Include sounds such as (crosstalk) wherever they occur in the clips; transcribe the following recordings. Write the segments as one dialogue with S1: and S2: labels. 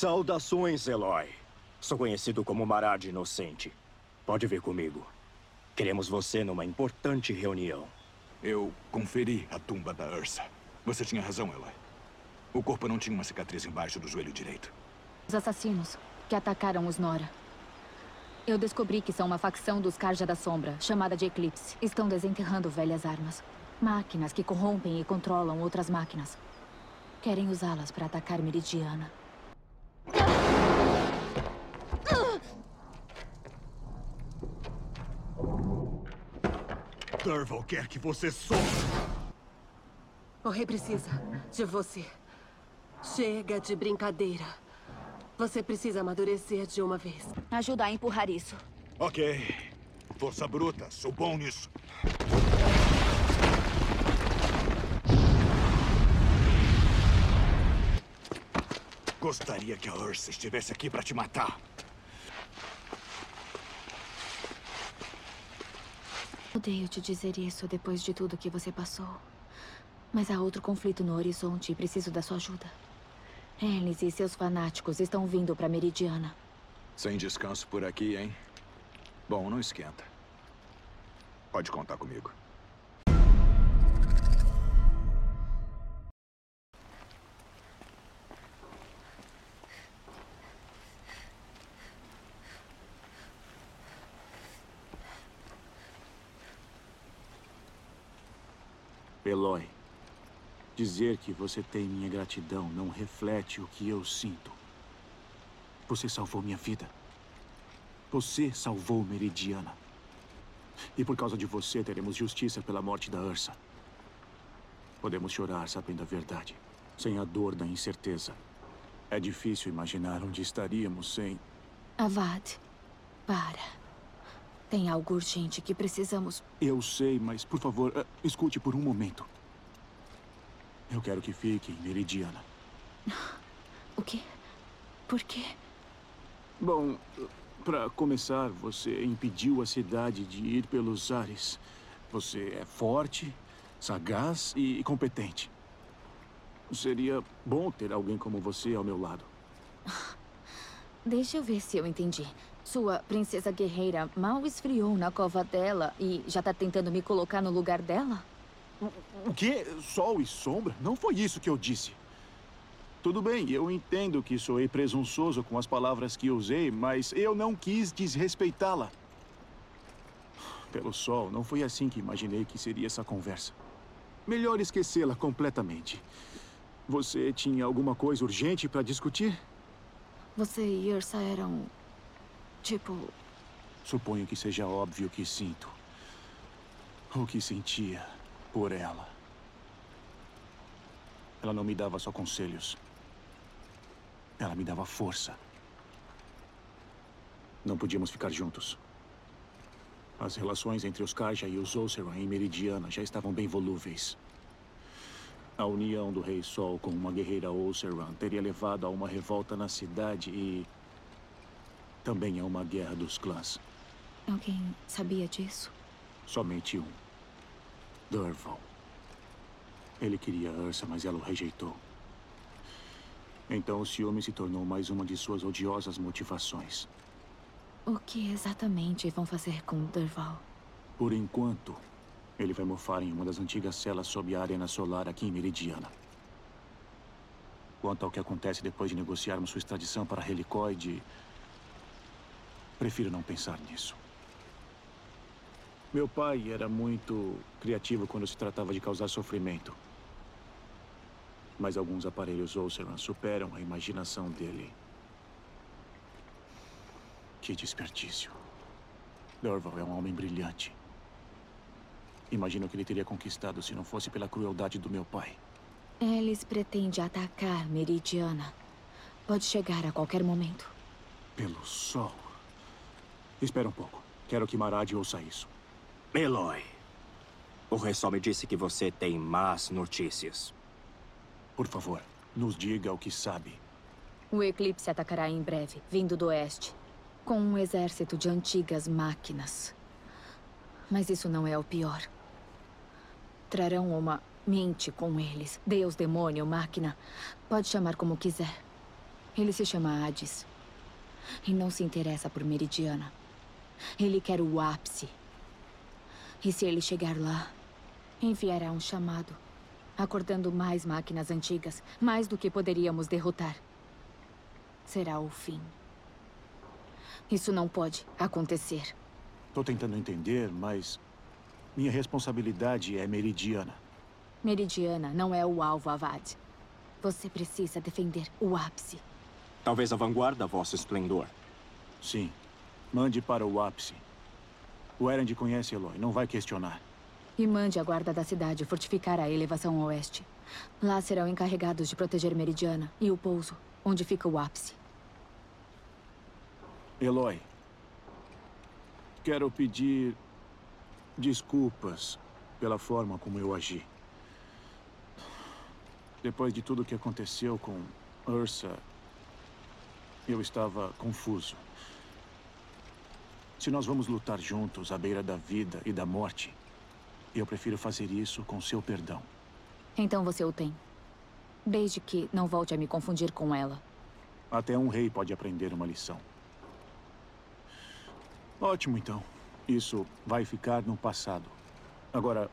S1: Saudações, Eloy. Sou conhecido como Marad Inocente. Pode vir comigo. Queremos você numa importante reunião.
S2: Eu conferi a tumba da Ursa. Você tinha razão, Eloy. O corpo não tinha uma cicatriz embaixo do joelho direito.
S3: Os assassinos que atacaram os Nora. Eu descobri que são uma facção dos Karja da Sombra, chamada de Eclipse. Estão desenterrando velhas armas. Máquinas que corrompem e controlam outras máquinas. Querem usá-las para atacar Meridiana.
S4: Durval quer que você sofra.
S5: O rei precisa de você. Chega de brincadeira. Você precisa amadurecer de uma vez.
S3: Ajuda a empurrar isso.
S2: Ok. Força bruta, sou bom nisso. Gostaria que a Ursa estivesse aqui para te matar.
S3: Odeio te dizer isso depois de tudo que você passou. Mas há outro conflito no horizonte e preciso da sua ajuda. Eles e seus fanáticos estão vindo para Meridiana.
S2: Sem descanso por aqui, hein? Bom, não esquenta. Pode contar comigo.
S6: Dizer que você tem minha gratidão não reflete o que eu sinto. Você salvou minha vida. Você salvou Meridiana. E por causa de você, teremos justiça pela morte da Ursa. Podemos chorar sabendo a verdade, sem a dor da incerteza. É difícil imaginar onde estaríamos sem.
S3: Avad, para. Tem algo urgente que precisamos.
S6: Eu sei, mas por favor, eh, escute por um momento. Eu quero que fique em Meridiana. (laughs)
S3: O quê? Por quê?
S6: Bom, para começar, você impediu a cidade de ir pelos ares. Você é forte, sagaz e competente. Seria bom ter alguém como você ao meu lado. (laughs)
S3: Deixa eu ver se eu entendi. Sua princesa guerreira mal esfriou na cova dela e já tá tentando me colocar no lugar dela?
S6: O quê? Sol e sombra? Não foi isso que eu disse. Tudo bem, eu entendo que soei presunçoso com as palavras que usei, mas eu não quis desrespeitá-la. Pelo sol, não foi assim que imaginei que seria essa conversa. Melhor esquecê-la completamente. Você tinha alguma coisa urgente para discutir?
S3: Você e Ursa eram. Tipo.
S6: Suponho que seja óbvio que sinto. O que sentia por ela. Ela não me dava só conselhos. Ela me dava força. Não podíamos ficar juntos. As relações entre os Kaja e os Oseram em Meridiana já estavam bem volúveis. A união do Rei Sol com uma guerreira Oseran teria levado a uma revolta na cidade e... também a uma guerra dos clãs.
S3: Alguém sabia disso?
S6: Somente um. Durval. Ele queria Ursa, mas ela o rejeitou. Então o ciúme se tornou mais uma de suas odiosas motivações.
S3: O que exatamente vão fazer com Durval?
S6: Por enquanto, ele vai mofar em uma das antigas celas sob a arena solar aqui em Meridiana. Quanto ao que acontece depois de negociarmos sua extradição para Helicoide... Prefiro não pensar nisso. Meu pai era muito criativo quando se tratava de causar sofrimento. Mas alguns aparelhos Oseran superam a imaginação dele. Que desperdício. Dorval é um homem brilhante. Imagino que ele teria conquistado se não fosse pela crueldade do meu pai.
S3: Eles pretendem atacar Meridiana. Pode chegar a qualquer momento.
S6: Pelo sol. Espera um pouco. Quero que Marad ouça isso.
S1: Eloy, o rei me disse que você tem más notícias.
S6: Por favor, nos diga o que sabe.
S3: O Eclipse atacará em breve, vindo do oeste. Com um exército de antigas máquinas. Mas isso não é o pior. Trarão uma mente com eles. Deus, demônio, máquina. Pode chamar como quiser. Ele se chama Hades. E não se interessa por Meridiana. Ele quer o ápice. E se ele chegar lá, enviará um chamado, acordando mais máquinas antigas, mais do que poderíamos derrotar. Será o fim. Isso não pode acontecer.
S6: Tô tentando entender, mas... Minha responsabilidade é meridiana.
S3: Meridiana não é o alvo, Avad. Você precisa defender o ápice.
S1: Talvez a vanguarda, vosso esplendor.
S6: Sim. Mande para o ápice. O Erend conhece Eloy, não vai questionar.
S3: E mande a guarda da cidade fortificar a elevação oeste. Lá serão encarregados de proteger Meridiana e o pouso, onde fica o ápice.
S6: Eloy. Quero pedir desculpas pela forma como eu agi. Depois de tudo o que aconteceu com Ursa, eu estava confuso. Se nós vamos lutar juntos à beira da vida e da morte, eu prefiro fazer isso com seu perdão.
S3: Então você o tem. Desde que não volte a me confundir com ela.
S6: Até um rei pode aprender uma lição. Ótimo, então. Isso vai ficar no passado. Agora,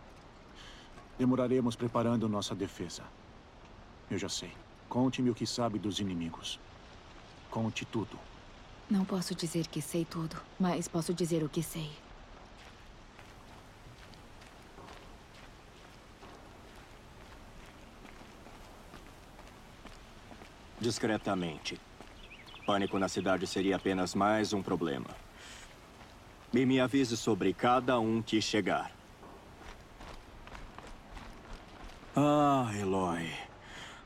S6: demoraremos preparando nossa defesa. Eu já sei. Conte-me o que sabe dos inimigos. Conte tudo.
S3: Não posso dizer que sei tudo, mas posso dizer o que sei.
S1: Discretamente. Pânico na cidade seria apenas mais um problema. E me avise sobre cada um que chegar. Ah, Eloy.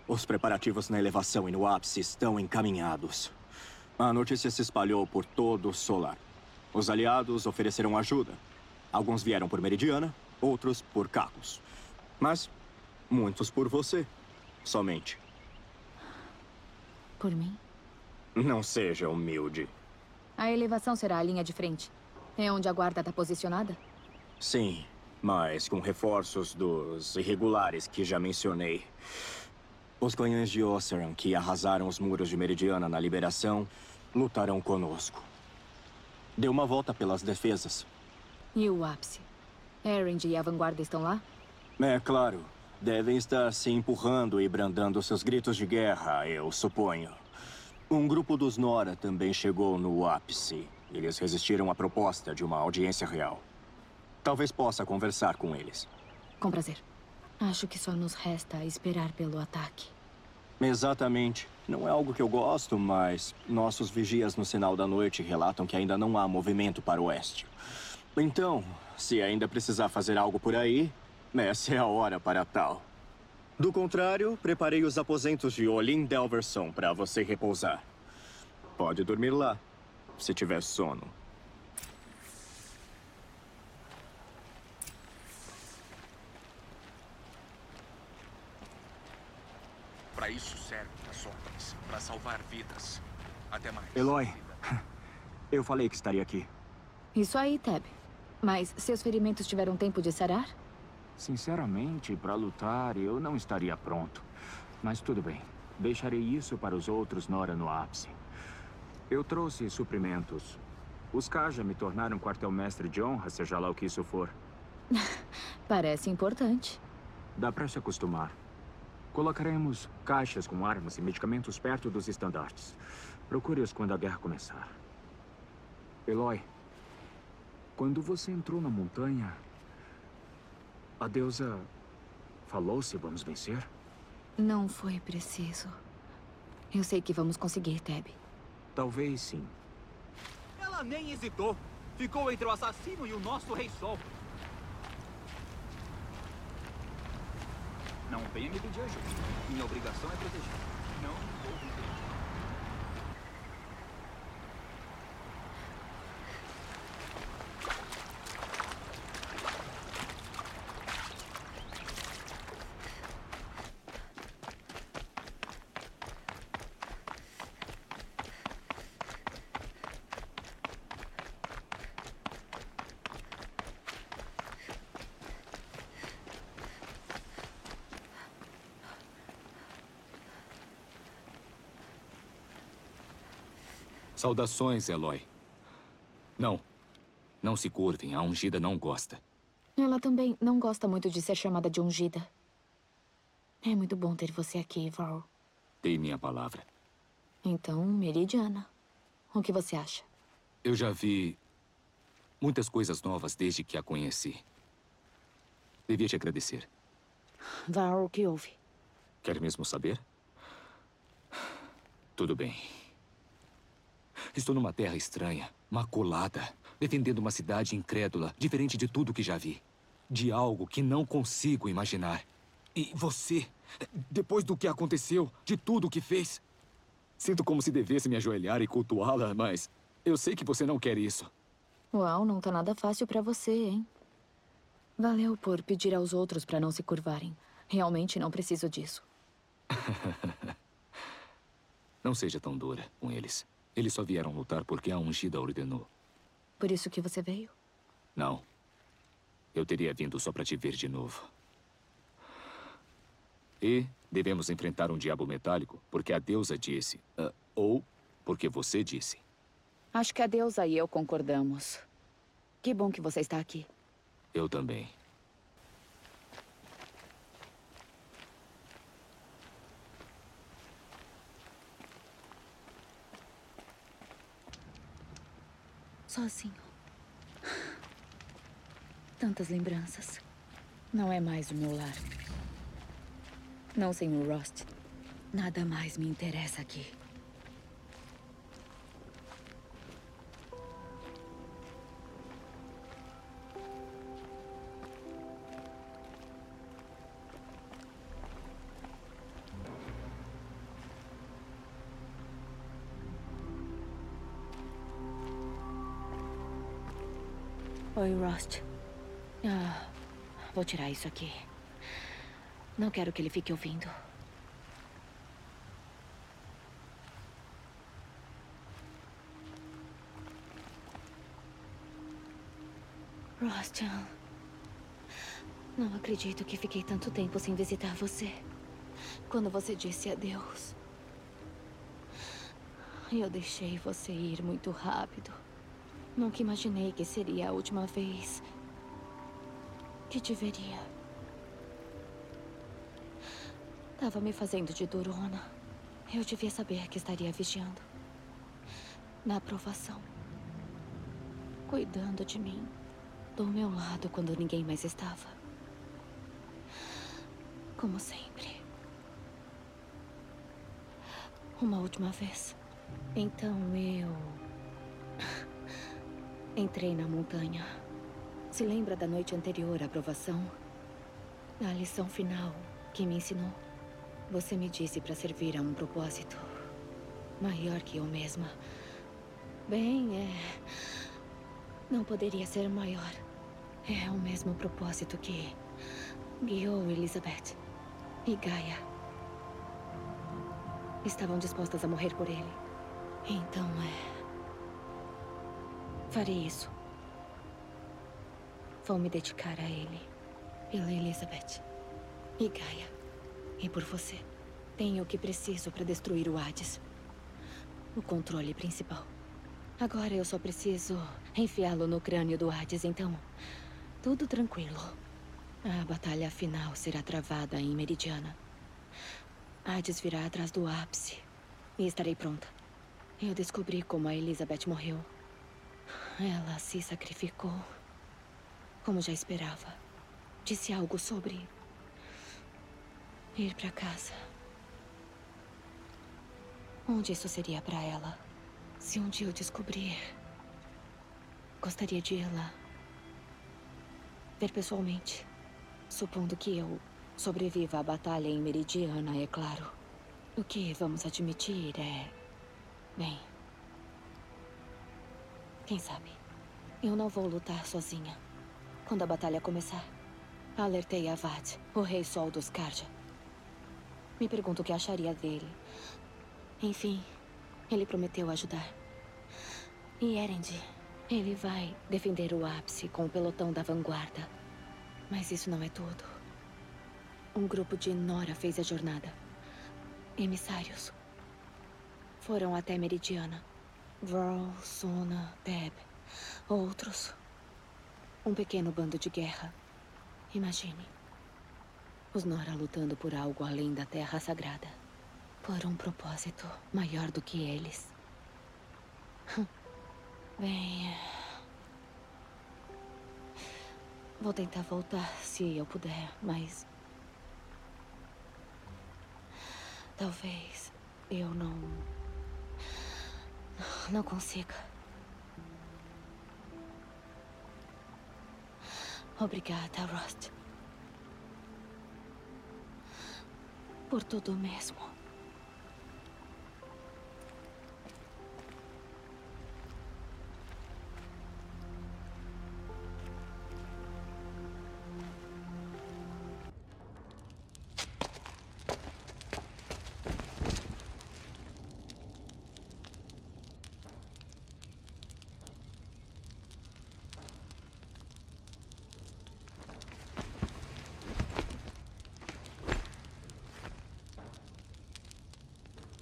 S1: Os preparativos na elevação e no ápice estão encaminhados. A notícia se espalhou por todo o solar. Os aliados ofereceram ajuda. Alguns vieram por Meridiana, outros por Cacos. Mas muitos por você. Somente.
S3: Por mim?
S1: Não seja humilde.
S3: A elevação será a linha de frente. É onde a guarda está posicionada?
S1: Sim, mas com reforços dos irregulares que já mencionei. Os canhões de Osseran que arrasaram os muros de Meridiana na liberação lutarão conosco. Dê uma volta pelas defesas.
S3: E o ápice? Erend e a vanguarda estão lá?
S1: É claro. Devem estar se empurrando e brandando seus gritos de guerra, eu suponho. Um grupo dos Nora também chegou no ápice. Eles resistiram à proposta de uma audiência real. Talvez possa conversar com eles.
S3: Com prazer. Acho que só nos resta esperar pelo ataque.
S1: Exatamente. Não é algo que eu gosto, mas nossos vigias no sinal da noite relatam que ainda não há movimento para o oeste. Então, se ainda precisar fazer algo por aí, essa é a hora para tal. Do contrário, preparei os aposentos de Olin Delverson para você repousar. Pode dormir lá, se tiver sono.
S7: Para isso servem as sombras, para salvar vidas. Até mais.
S1: Eloy, eu falei que estaria aqui.
S3: Isso aí, Teb. Mas seus ferimentos tiveram tempo de sarar?
S8: Sinceramente, para lutar, eu não estaria pronto. Mas tudo bem. Deixarei isso para os outros Nora no ápice. Eu trouxe suprimentos. Os Kaja me tornaram quartel-mestre de honra, seja lá o que isso for. (laughs)
S3: Parece importante.
S8: Dá para se acostumar. Colocaremos caixas com armas e medicamentos perto dos estandartes. Procure-os quando a guerra começar. Eloy, quando você entrou na montanha, a deusa falou se vamos vencer?
S3: Não foi preciso. Eu sei que vamos conseguir, Teb.
S8: Talvez sim.
S9: Ela nem hesitou. Ficou entre o assassino e o nosso Rei Sol. Não venha me pedir ajuda. Minha obrigação é proteger.
S10: Saudações, Eloy. Não. Não se curvem. A ungida não gosta.
S3: Ela também não gosta muito de ser chamada de ungida. É muito bom ter você aqui, Val.
S10: Dei minha palavra.
S3: Então, Meridiana. O que você acha?
S10: Eu já vi muitas coisas novas desde que a conheci. Devia te agradecer.
S3: Val, o que houve?
S10: Quer mesmo saber? Tudo bem. Estou numa terra estranha, maculada, defendendo uma cidade incrédula, diferente de tudo que já vi. De algo que não consigo imaginar. E você, depois do que aconteceu, de tudo o que fez. Sinto como se devesse me ajoelhar e cultuá-la, mas eu sei que você não quer isso.
S3: Uau, não tá nada fácil pra você, hein? Valeu por pedir aos outros pra não se curvarem. Realmente não preciso disso. (laughs)
S10: não seja tão dura com eles. Eles só vieram lutar porque a ungida ordenou.
S3: Por isso que você veio?
S10: Não. Eu teria vindo só para te ver de novo. E devemos enfrentar um diabo metálico porque a deusa disse. Uh, ou porque você disse.
S3: Acho que a deusa e eu concordamos. Que bom que você está aqui.
S10: Eu também.
S3: Sozinho. Tantas lembranças. Não é mais o meu lar. Não sem o Rost. Nada mais me interessa aqui. Oi, Rost. Ah, vou tirar isso aqui. Não quero que ele fique ouvindo. Rostian. Não acredito que fiquei tanto tempo sem visitar você. Quando você disse adeus. Eu deixei você ir muito rápido. Nunca imaginei que seria a última vez que te veria. Tava me fazendo de durona. Eu devia saber que estaria vigiando. Na aprovação. Cuidando de mim. Do meu lado quando ninguém mais estava. Como sempre. Uma última vez. Então eu. Entrei na montanha. Se lembra da noite anterior à aprovação? A lição final que me ensinou. Você me disse para servir a um propósito maior que eu mesma. Bem, é. Não poderia ser maior. É o mesmo propósito que guiou Elizabeth e Gaia. Estavam dispostas a morrer por ele. Então é. Farei isso. Vou me dedicar a ele. Pela Elizabeth. E Gaia. E por você. Tenho o que preciso para destruir o Hades. O controle principal. Agora eu só preciso enfiá-lo no crânio do Hades, então. Tudo tranquilo. A batalha final será travada em Meridiana. Hades virá atrás do ápice. E estarei pronta. Eu descobri como a Elizabeth morreu. Ela se sacrificou. Como já esperava. Disse algo sobre. ir para casa. Onde isso seria para ela? Se um dia eu descobrir. Gostaria de ir lá. Ver pessoalmente. Supondo que eu sobreviva à batalha em Meridiana, é claro. O que vamos admitir é. Bem. Quem sabe? Eu não vou lutar sozinha. Quando a batalha começar, alertei a Vad, o rei sol dos Karja. Me pergunto o que acharia dele. Enfim, ele prometeu ajudar. E Erend, ele vai defender o ápice com o pelotão da vanguarda. Mas isso não é tudo. Um grupo de Nora fez a jornada. Emissários. Foram até Meridiana Vrol, Sona, Deb. Outros. Um pequeno bando de guerra. Imagine. Os Nora lutando por algo além da Terra Sagrada. Por um propósito maior do que eles. (laughs) Bem. Vou tentar voltar se eu puder, mas. Talvez eu não. (sighs) Não consiga. Obrigada, Rust. Por tudo mesmo.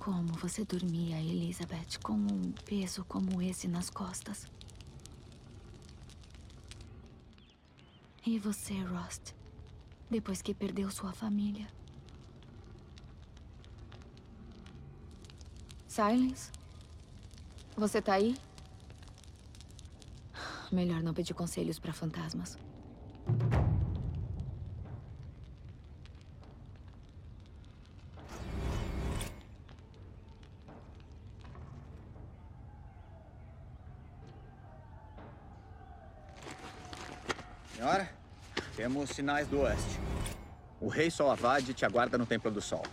S3: Como você dormia, Elizabeth, com um peso como esse nas costas? E você, Rost? Depois que perdeu sua família? Silence? Você tá aí? Melhor não pedir conselhos para fantasmas.
S11: Temos sinais do oeste. O rei Sol Avad te aguarda no Templo do Sol.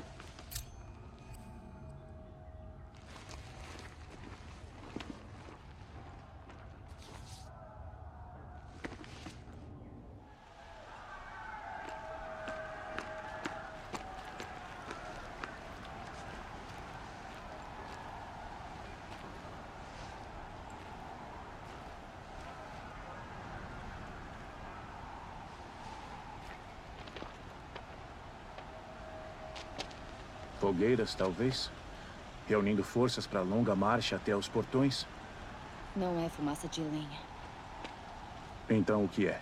S6: Fogueiras, talvez? Reunindo forças para a longa marcha até os portões?
S3: Não é fumaça de lenha.
S6: Então o que é?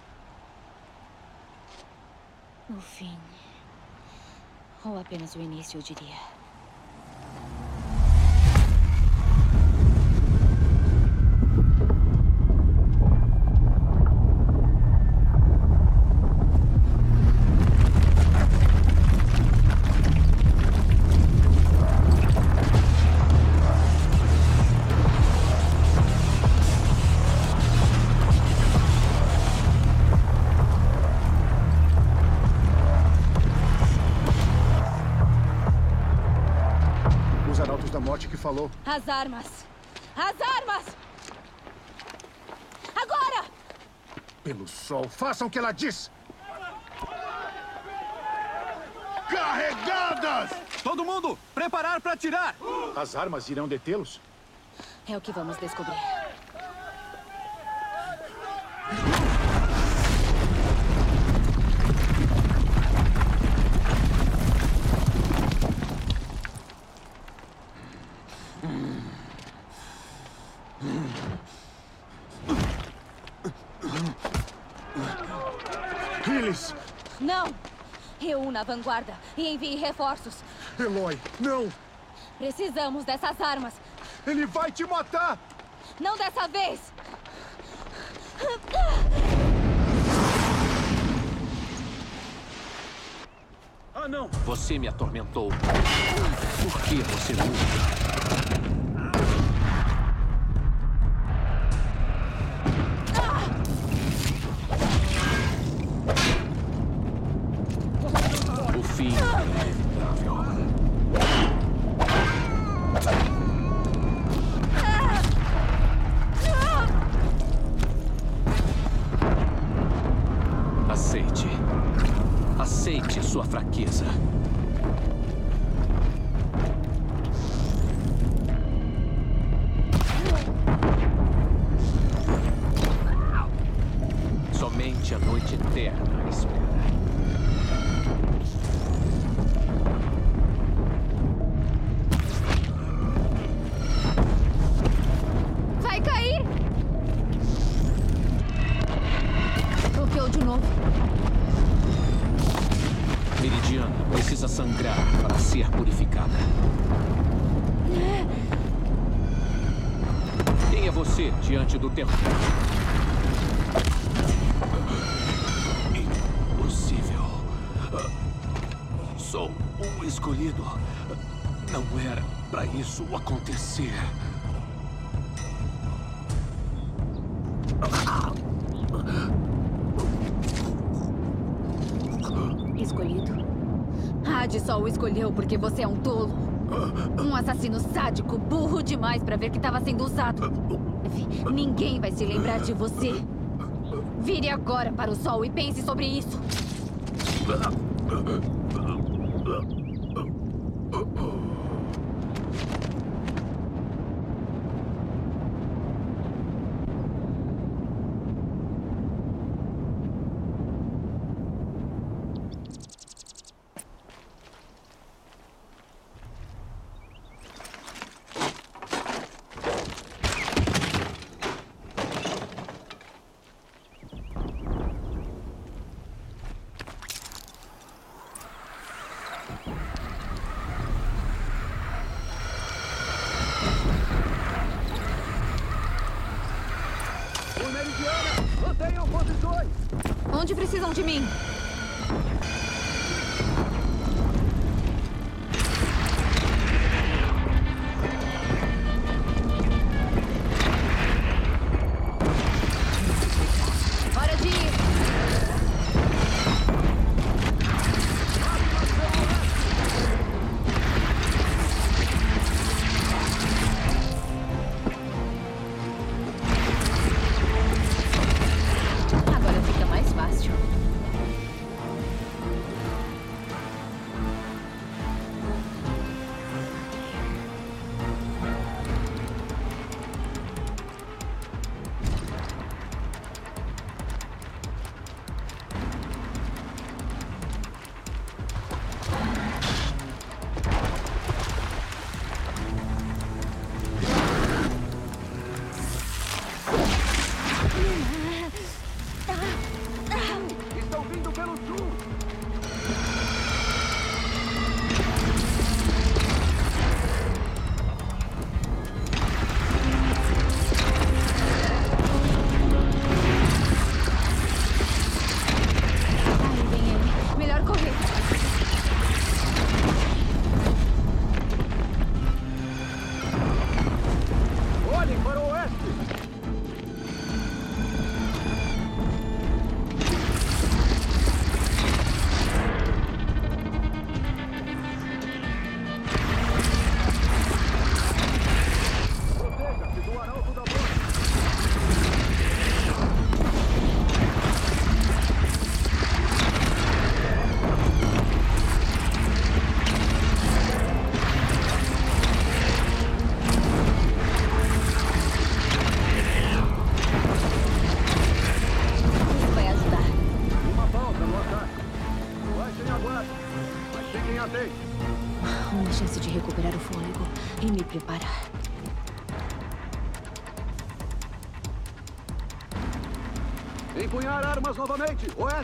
S3: O fim. Ou apenas o início, eu diria.
S4: Falou.
S3: As armas! As armas! Agora!
S4: Pelo sol, façam o que ela diz! Carregadas!
S9: Todo mundo, preparar para atirar!
S6: As armas irão detê-los?
S3: É o que vamos descobrir.
S4: Phyllis!
S3: Não! Reúna a vanguarda e envie reforços.
S4: Eloy, não!
S3: Precisamos dessas armas.
S4: Ele vai te matar!
S3: Não dessa vez!
S7: Ah, não! Você me atormentou. Por que você luta? o
S3: escolheu porque você é um tolo. Um assassino sádico, burro demais para ver que estava sendo usado. Ninguém vai se lembrar de você. Vire agora para o sol e pense sobre isso.
S9: What do
S3: you mean? Luna.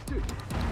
S3: Requested!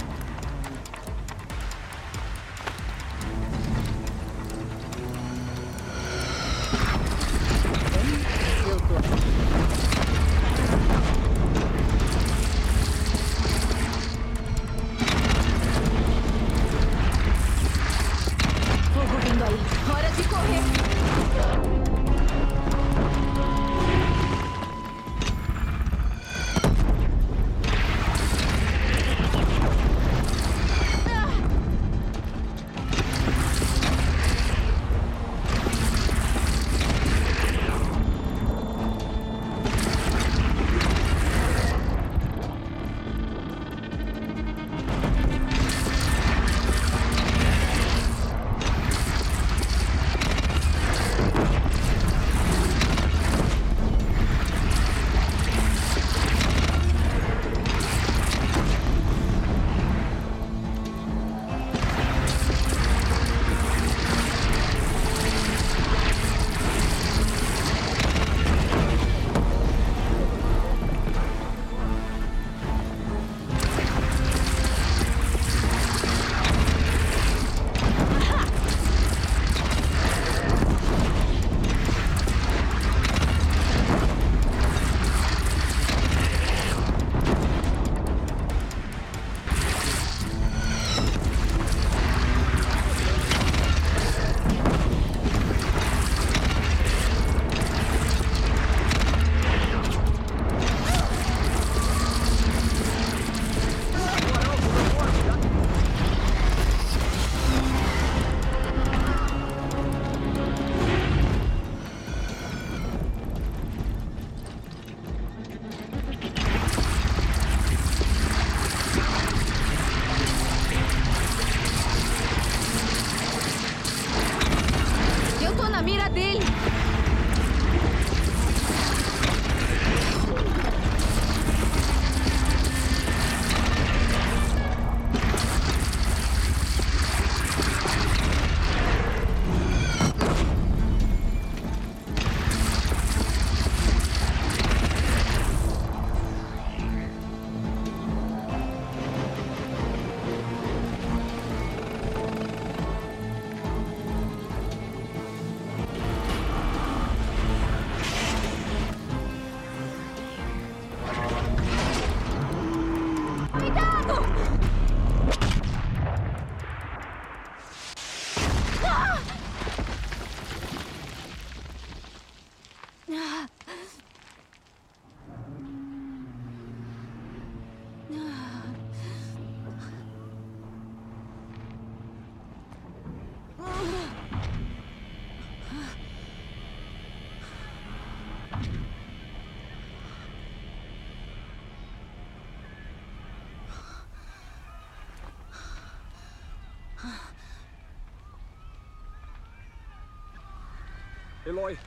S6: Eloy!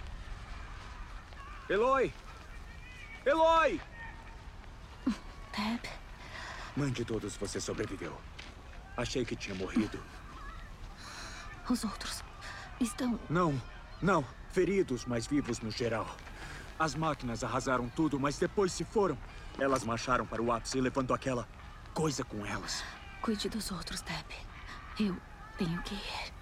S6: Eloy! Eloy!
S3: Deb,
S6: Mãe de todos, você sobreviveu. Achei que tinha morrido.
S3: os outros estão.
S6: Não, não. Feridos, mas vivos no geral. As máquinas arrasaram tudo, mas depois se foram. Elas marcharam para o ápice, levando aquela coisa com elas.
S3: Cuide dos outros, Deb. Eu tenho que ir.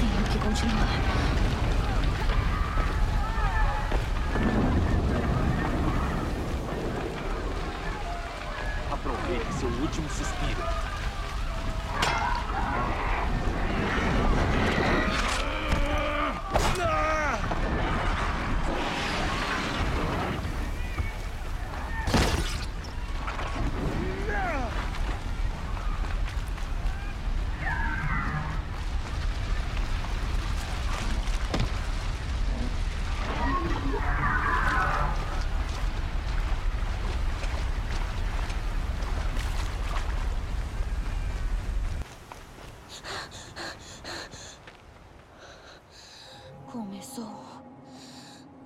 S3: Tenho que continuar.
S6: Aproveite seu último suspiro.
S3: Começou.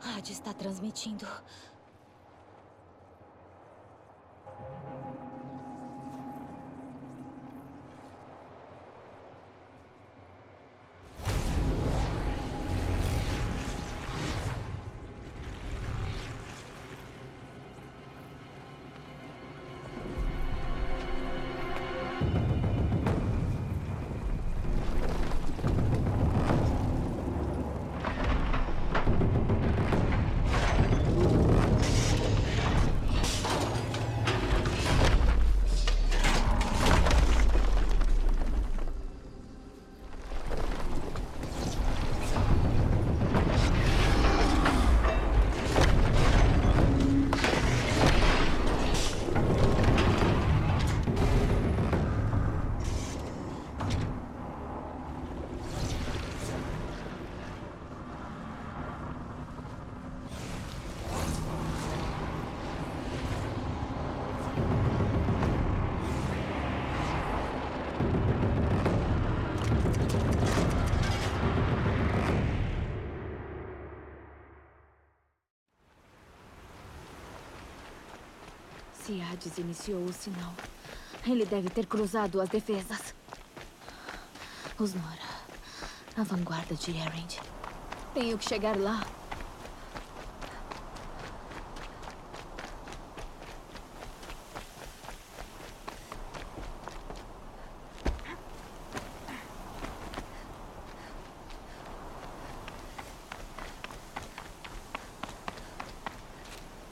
S3: Rádio está transmitindo. Hades iniciou o sinal, ele deve ter cruzado as defesas. Os Nora, a vanguarda de Erend. Tenho que chegar lá.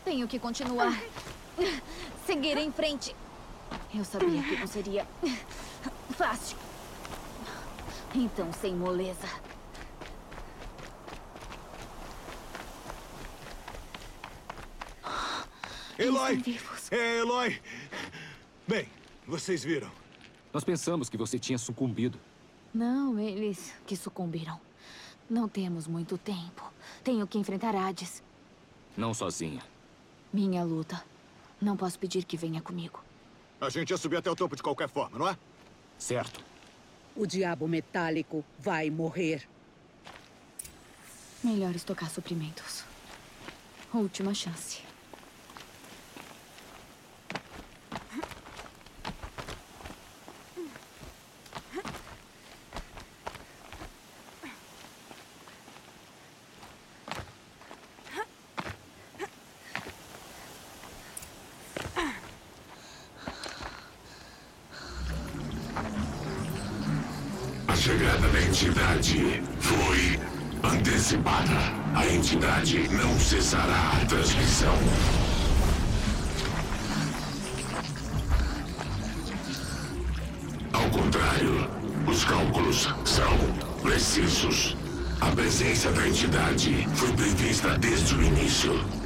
S3: Tenho que continuar. Seguir em frente. Eu sabia que não seria fácil. Então, sem moleza.
S2: Eloy! É, Eloy! Bem, vocês viram.
S10: Nós pensamos que você tinha sucumbido.
S3: Não, eles que sucumbiram. Não temos muito tempo. Tenho que enfrentar Hades.
S10: Não sozinha.
S3: Minha luta. Não posso pedir que venha comigo.
S2: A gente ia subir até o topo de qualquer forma, não é?
S10: Certo.
S12: O diabo metálico vai morrer.
S3: Melhor estocar suprimentos. Última chance.
S13: A chegada da entidade foi antecipada. A entidade não cessará a transmissão. Ao contrário, os cálculos são precisos. A presença da entidade foi prevista desde o início.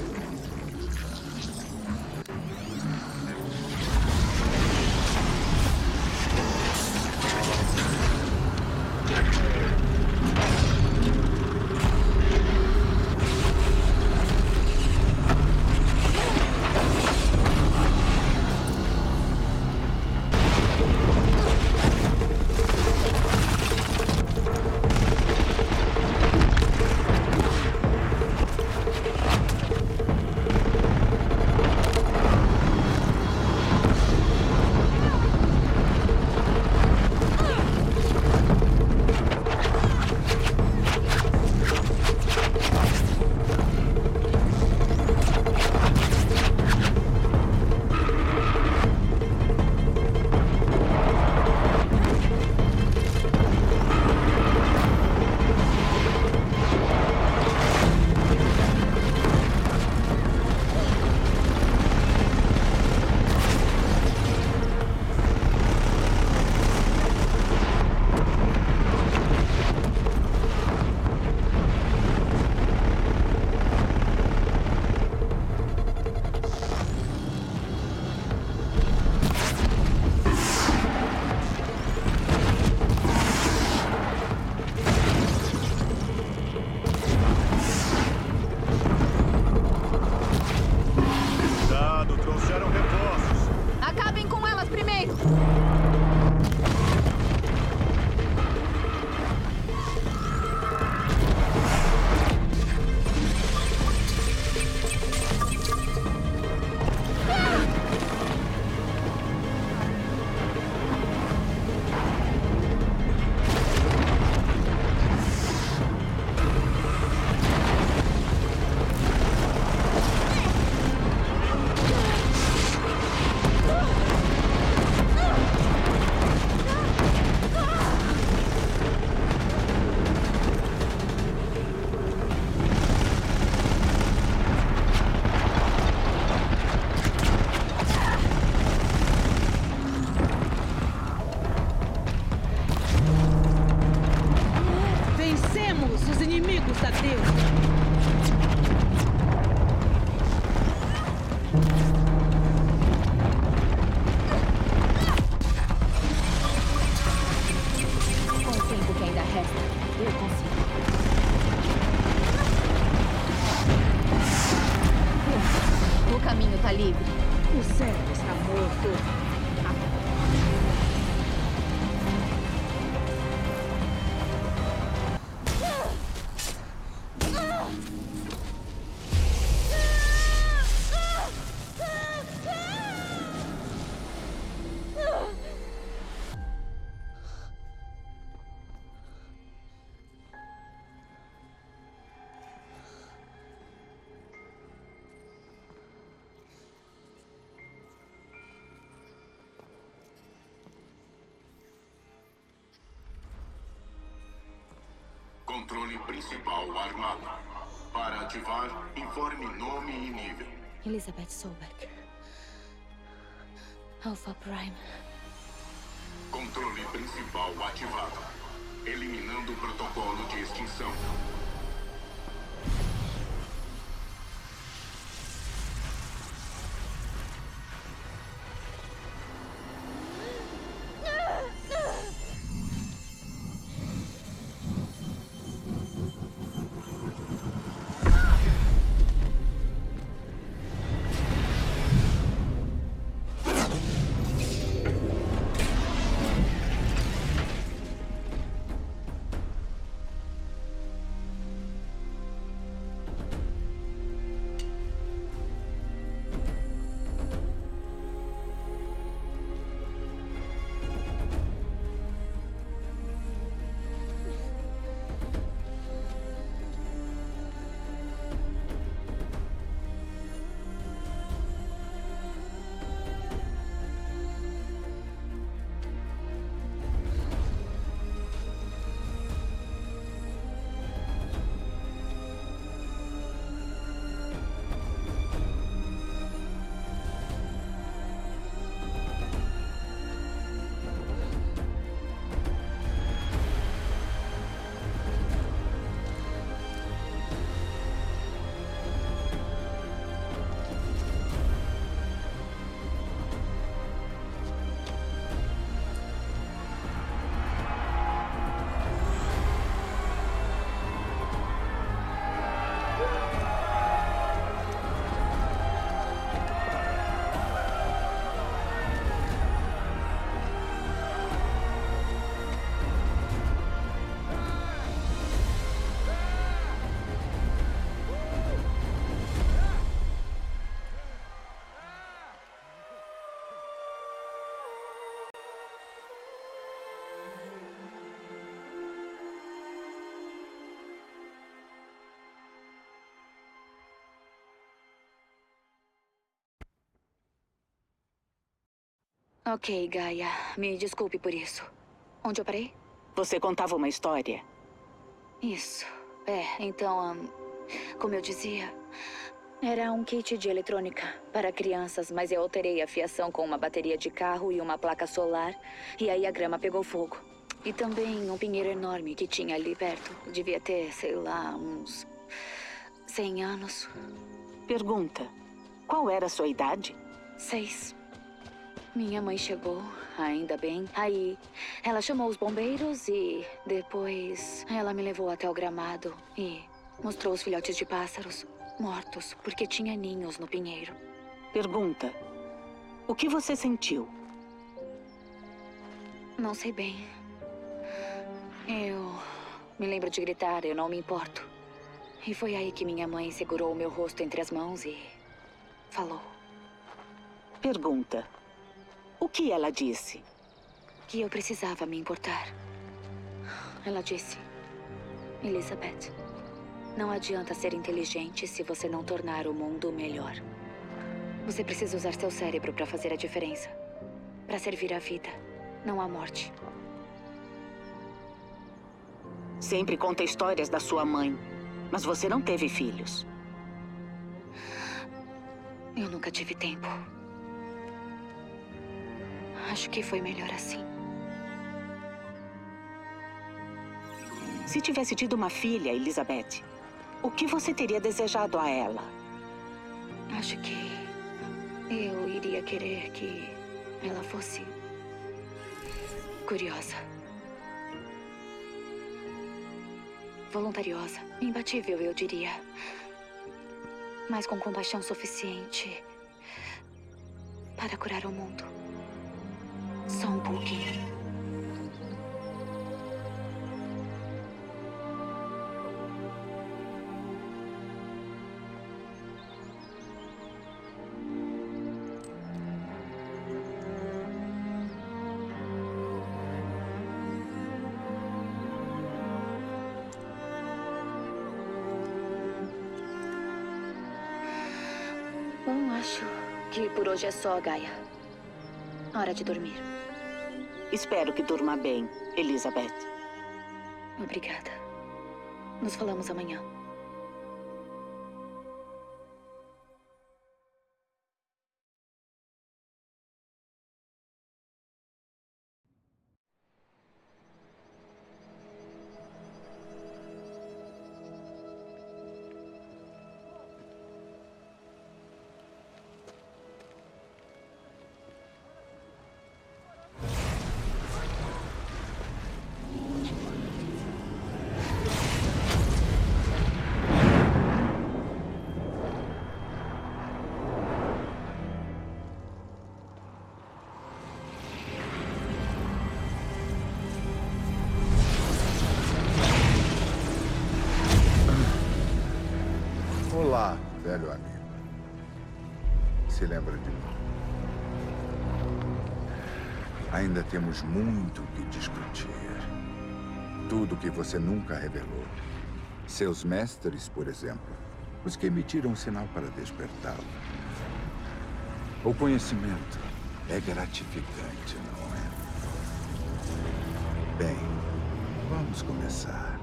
S13: Controle principal armado. Para ativar, informe nome e nível.
S3: Elizabeth Solberg. Alpha Prime.
S13: Controle principal ativado. Eliminando o protocolo de extinção.
S3: Ok, Gaia. Me desculpe por isso. Onde eu parei?
S14: Você contava uma história.
S3: Isso. É, então, ahn, como eu dizia, era um kit de eletrônica para crianças, mas eu alterei a fiação com uma bateria de carro e uma placa solar, e aí a grama pegou fogo. E também um pinheiro enorme que tinha ali perto. Devia ter, sei lá, uns 100 anos.
S14: Pergunta: qual era a sua idade?
S3: Seis. Minha mãe chegou, ainda bem. Aí ela chamou os bombeiros e depois ela me levou até o gramado e mostrou os filhotes de pássaros mortos porque tinha ninhos no pinheiro.
S14: Pergunta: o que você sentiu?
S3: Não sei bem. Eu me lembro de gritar, eu não me importo. E foi aí que minha mãe segurou o meu rosto entre as mãos e falou
S14: Pergunta: o que ela disse?
S3: que eu precisava me importar. Ela disse: Elizabeth, não adianta ser inteligente se você não tornar o mundo melhor. Você precisa usar seu cérebro para fazer a diferença. Para servir a vida, não a morte.
S14: Sempre conta histórias da sua mãe. Mas você não teve filhos.
S3: Eu nunca tive tempo. Acho que foi melhor assim.
S14: Se tivesse tido uma filha, Elizabeth, o que você teria desejado a ela?
S3: Acho que eu iria querer que ela fosse curiosa. Voluntariosa. Imbatível, eu diria. Mas com compaixão suficiente para curar o mundo. Só um pouquinho. Bom, acho que por hoje é só, Gaia. Hora de dormir.
S14: Espero que durma bem, Elizabeth.
S3: Obrigada. Nos falamos amanhã.
S15: Temos muito que discutir. Tudo que você nunca revelou. Seus mestres, por exemplo. Os que emitiram sinal para despertá-lo. O conhecimento é gratificante, não é? Bem, vamos começar.